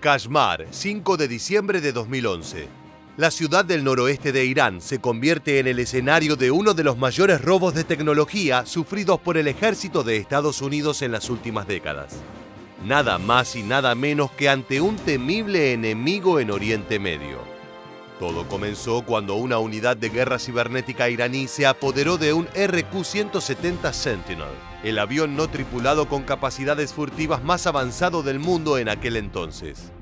Kashmar, 5 de diciembre de 2011. La ciudad del noroeste de Irán se convierte en el escenario de uno de los mayores robos de tecnología sufridos por el ejército de Estados Unidos en las últimas décadas. Nada más y nada menos que ante un temible enemigo en Oriente Medio. Todo comenzó cuando una unidad de guerra cibernética iraní se apoderó de un RQ-170 Sentinel, el avión no tripulado con capacidades furtivas más avanzado del mundo en aquel entonces.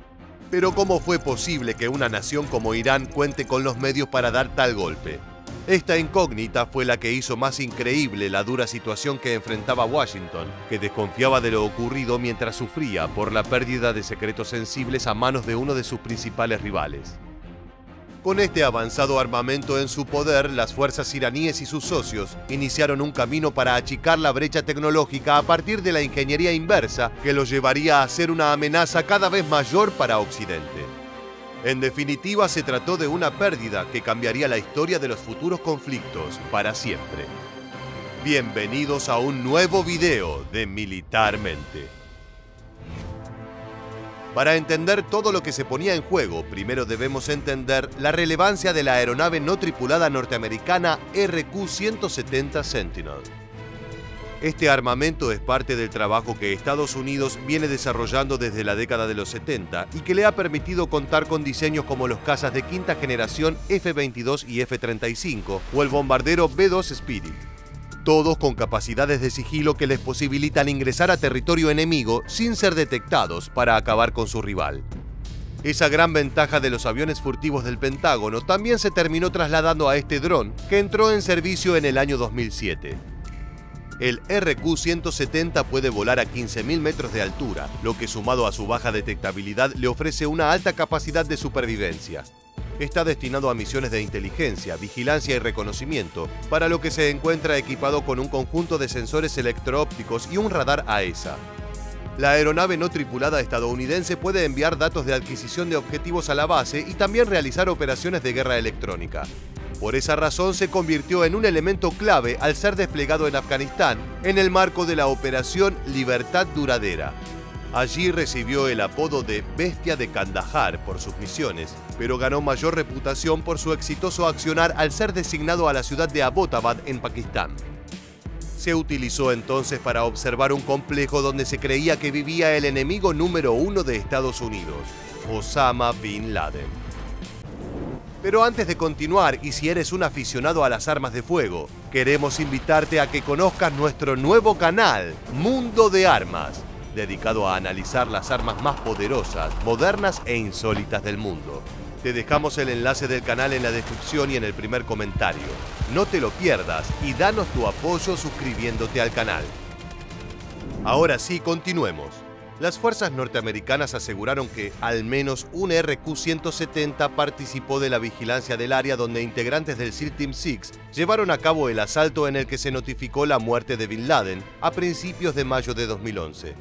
Pero ¿cómo fue posible que una nación como Irán cuente con los medios para dar tal golpe? Esta incógnita fue la que hizo más increíble la dura situación que enfrentaba Washington, que desconfiaba de lo ocurrido mientras sufría por la pérdida de secretos sensibles a manos de uno de sus principales rivales. Con este avanzado armamento en su poder, las fuerzas iraníes y sus socios iniciaron un camino para achicar la brecha tecnológica a partir de la ingeniería inversa que los llevaría a ser una amenaza cada vez mayor para Occidente. En definitiva, se trató de una pérdida que cambiaría la historia de los futuros conflictos para siempre. Bienvenidos a un nuevo video de Militarmente. Para entender todo lo que se ponía en juego, primero debemos entender la relevancia de la aeronave no tripulada norteamericana RQ-170 Sentinel. Este armamento es parte del trabajo que Estados Unidos viene desarrollando desde la década de los 70 y que le ha permitido contar con diseños como los cazas de quinta generación F-22 y F-35 o el bombardero B-2 Spirit todos con capacidades de sigilo que les posibilitan ingresar a territorio enemigo sin ser detectados para acabar con su rival. Esa gran ventaja de los aviones furtivos del Pentágono también se terminó trasladando a este dron que entró en servicio en el año 2007. El RQ-170 puede volar a 15.000 metros de altura, lo que sumado a su baja detectabilidad le ofrece una alta capacidad de supervivencia está destinado a misiones de inteligencia, vigilancia y reconocimiento, para lo que se encuentra equipado con un conjunto de sensores electroópticos y un radar AESA. E la aeronave no tripulada estadounidense puede enviar datos de adquisición de objetivos a la base y también realizar operaciones de guerra electrónica. Por esa razón se convirtió en un elemento clave al ser desplegado en Afganistán en el marco de la Operación Libertad Duradera, Allí recibió el apodo de Bestia de Kandahar por sus misiones, pero ganó mayor reputación por su exitoso accionar al ser designado a la ciudad de Abbottabad en Pakistán. Se utilizó entonces para observar un complejo donde se creía que vivía el enemigo número uno de Estados Unidos, Osama Bin Laden. Pero antes de continuar, y si eres un aficionado a las armas de fuego, queremos invitarte a que conozcas nuestro nuevo canal, Mundo de Armas dedicado a analizar las armas más poderosas, modernas e insólitas del mundo. Te dejamos el enlace del canal en la descripción y en el primer comentario. No te lo pierdas y danos tu apoyo suscribiéndote al canal. Ahora sí, continuemos. Las fuerzas norteamericanas aseguraron que al menos un RQ-170 participó de la vigilancia del área donde integrantes del SEAL Team 6 llevaron a cabo el asalto en el que se notificó la muerte de Bin Laden a principios de mayo de 2011.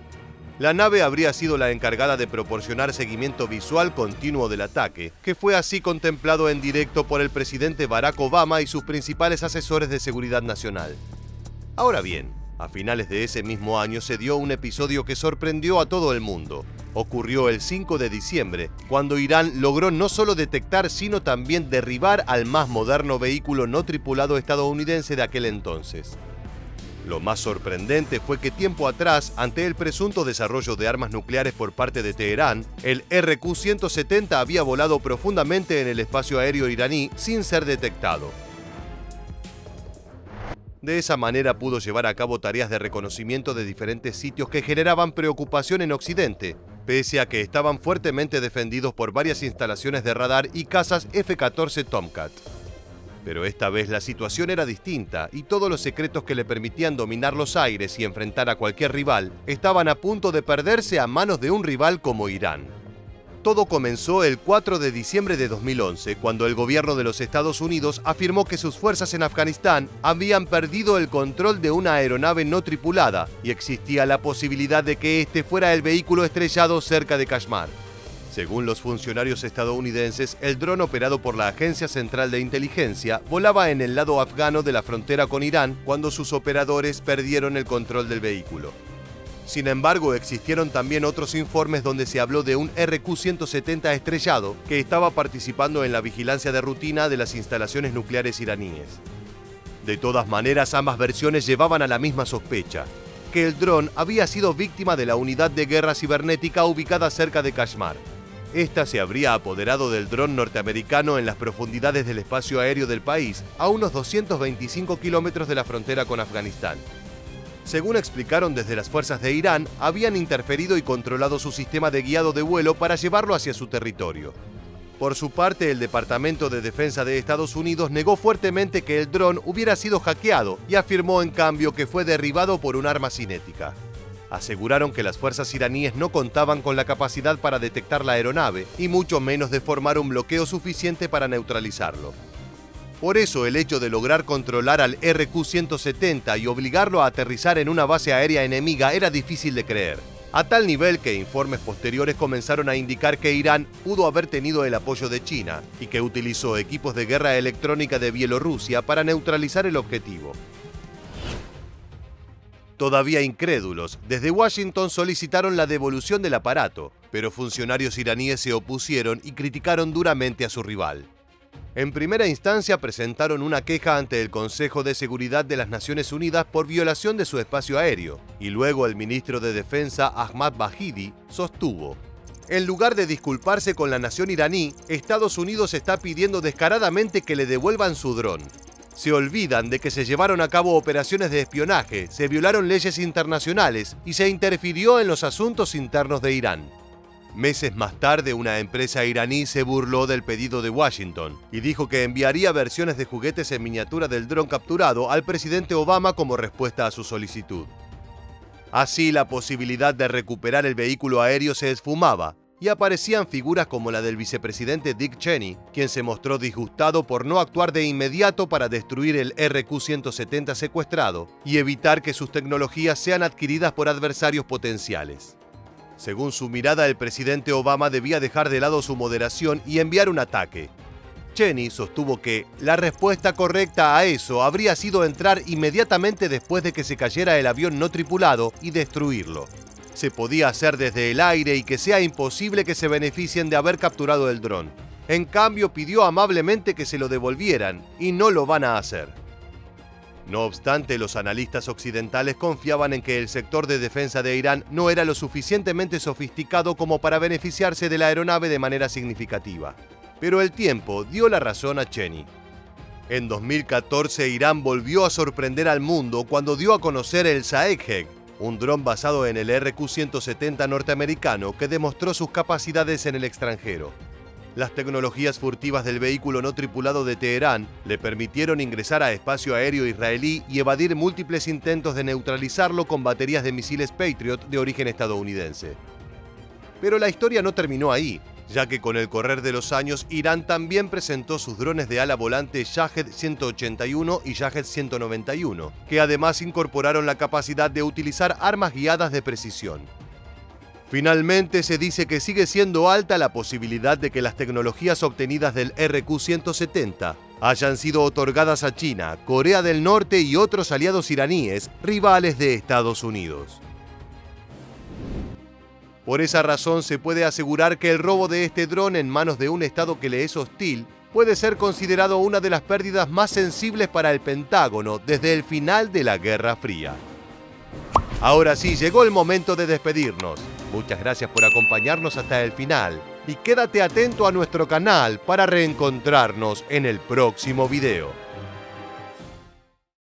La nave habría sido la encargada de proporcionar seguimiento visual continuo del ataque, que fue así contemplado en directo por el presidente Barack Obama y sus principales asesores de seguridad nacional. Ahora bien, a finales de ese mismo año se dio un episodio que sorprendió a todo el mundo. Ocurrió el 5 de diciembre, cuando Irán logró no solo detectar, sino también derribar al más moderno vehículo no tripulado estadounidense de aquel entonces. Lo más sorprendente fue que tiempo atrás, ante el presunto desarrollo de armas nucleares por parte de Teherán, el RQ-170 había volado profundamente en el espacio aéreo iraní sin ser detectado. De esa manera pudo llevar a cabo tareas de reconocimiento de diferentes sitios que generaban preocupación en Occidente, pese a que estaban fuertemente defendidos por varias instalaciones de radar y cazas F-14 Tomcat. Pero esta vez la situación era distinta y todos los secretos que le permitían dominar los aires y enfrentar a cualquier rival estaban a punto de perderse a manos de un rival como Irán. Todo comenzó el 4 de diciembre de 2011, cuando el gobierno de los Estados Unidos afirmó que sus fuerzas en Afganistán habían perdido el control de una aeronave no tripulada y existía la posibilidad de que este fuera el vehículo estrellado cerca de Kashmar. Según los funcionarios estadounidenses, el dron operado por la Agencia Central de Inteligencia volaba en el lado afgano de la frontera con Irán cuando sus operadores perdieron el control del vehículo. Sin embargo, existieron también otros informes donde se habló de un RQ-170 estrellado que estaba participando en la vigilancia de rutina de las instalaciones nucleares iraníes. De todas maneras, ambas versiones llevaban a la misma sospecha, que el dron había sido víctima de la unidad de guerra cibernética ubicada cerca de Kashmar. Esta se habría apoderado del dron norteamericano en las profundidades del espacio aéreo del país, a unos 225 kilómetros de la frontera con Afganistán. Según explicaron desde las fuerzas de Irán, habían interferido y controlado su sistema de guiado de vuelo para llevarlo hacia su territorio. Por su parte, el Departamento de Defensa de Estados Unidos negó fuertemente que el dron hubiera sido hackeado y afirmó en cambio que fue derribado por un arma cinética. Aseguraron que las fuerzas iraníes no contaban con la capacidad para detectar la aeronave y mucho menos de formar un bloqueo suficiente para neutralizarlo. Por eso el hecho de lograr controlar al RQ-170 y obligarlo a aterrizar en una base aérea enemiga era difícil de creer, a tal nivel que informes posteriores comenzaron a indicar que Irán pudo haber tenido el apoyo de China y que utilizó equipos de guerra electrónica de Bielorrusia para neutralizar el objetivo. Todavía incrédulos, desde Washington solicitaron la devolución del aparato, pero funcionarios iraníes se opusieron y criticaron duramente a su rival. En primera instancia presentaron una queja ante el Consejo de Seguridad de las Naciones Unidas por violación de su espacio aéreo, y luego el ministro de Defensa Ahmad Bahidi sostuvo, en lugar de disculparse con la nación iraní, Estados Unidos está pidiendo descaradamente que le devuelvan su dron. Se olvidan de que se llevaron a cabo operaciones de espionaje, se violaron leyes internacionales y se interfirió en los asuntos internos de Irán. Meses más tarde, una empresa iraní se burló del pedido de Washington y dijo que enviaría versiones de juguetes en miniatura del dron capturado al presidente Obama como respuesta a su solicitud. Así, la posibilidad de recuperar el vehículo aéreo se esfumaba y aparecían figuras como la del vicepresidente Dick Cheney, quien se mostró disgustado por no actuar de inmediato para destruir el RQ-170 secuestrado y evitar que sus tecnologías sean adquiridas por adversarios potenciales. Según su mirada, el presidente Obama debía dejar de lado su moderación y enviar un ataque. Cheney sostuvo que la respuesta correcta a eso habría sido entrar inmediatamente después de que se cayera el avión no tripulado y destruirlo. Se podía hacer desde el aire y que sea imposible que se beneficien de haber capturado el dron. En cambio, pidió amablemente que se lo devolvieran y no lo van a hacer. No obstante, los analistas occidentales confiaban en que el sector de defensa de Irán no era lo suficientemente sofisticado como para beneficiarse de la aeronave de manera significativa. Pero el tiempo dio la razón a Cheney. En 2014, Irán volvió a sorprender al mundo cuando dio a conocer el Saekheg, un dron basado en el RQ-170 norteamericano que demostró sus capacidades en el extranjero. Las tecnologías furtivas del vehículo no tripulado de Teherán le permitieron ingresar a espacio aéreo israelí y evadir múltiples intentos de neutralizarlo con baterías de misiles Patriot de origen estadounidense. Pero la historia no terminó ahí, ya que con el correr de los años Irán también presentó sus drones de ala volante Shahed 181 y Shahed 191, que además incorporaron la capacidad de utilizar armas guiadas de precisión. Finalmente se dice que sigue siendo alta la posibilidad de que las tecnologías obtenidas del RQ-170 hayan sido otorgadas a China, Corea del Norte y otros aliados iraníes, rivales de Estados Unidos. Por esa razón se puede asegurar que el robo de este dron en manos de un Estado que le es hostil puede ser considerado una de las pérdidas más sensibles para el Pentágono desde el final de la Guerra Fría. Ahora sí, llegó el momento de despedirnos. Muchas gracias por acompañarnos hasta el final y quédate atento a nuestro canal para reencontrarnos en el próximo video.